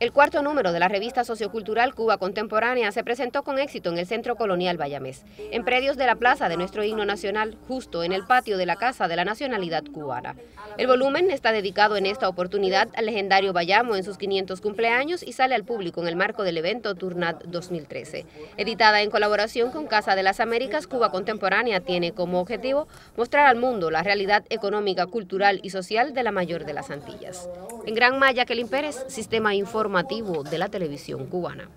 El cuarto número de la revista sociocultural Cuba Contemporánea se presentó con éxito en el Centro Colonial Bayamés, en predios de la plaza de nuestro himno nacional, justo en el patio de la Casa de la Nacionalidad Cubana. El volumen está dedicado en esta oportunidad al legendario Bayamo en sus 500 cumpleaños y sale al público en el marco del evento Turnat 2013. Editada en colaboración con Casa de las Américas, Cuba Contemporánea tiene como objetivo mostrar al mundo la realidad económica, cultural y social de la mayor de las Antillas. En Gran Maya, Pérez, Sistema informativo de la televisión cubana.